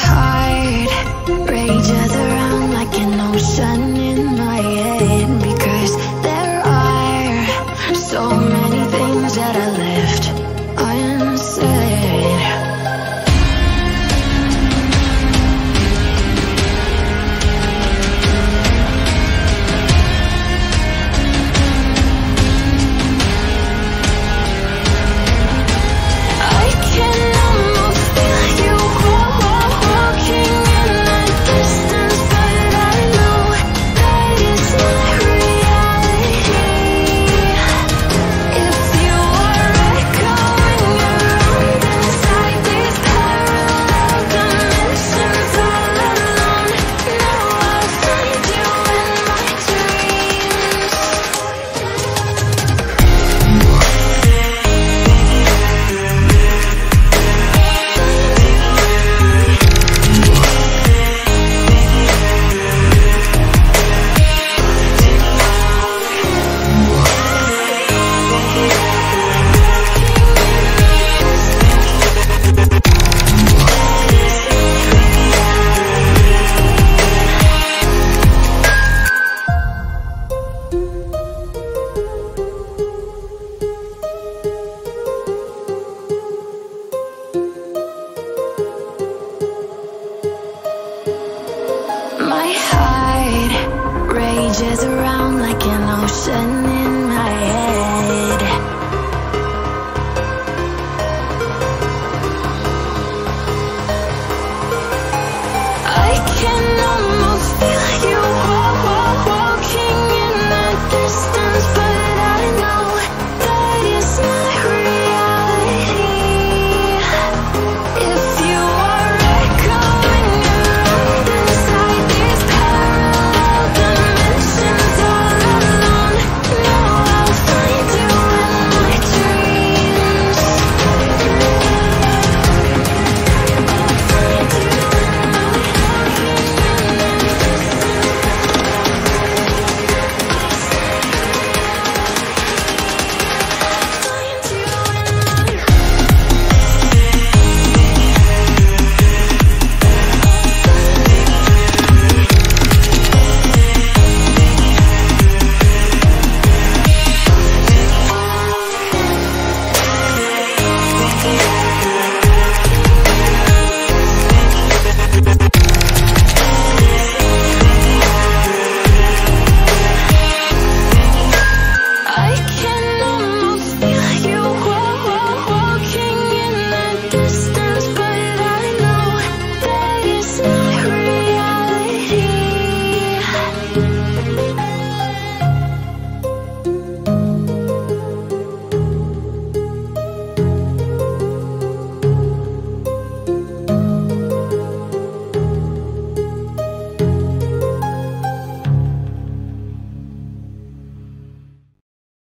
high. Rages around like an ocean in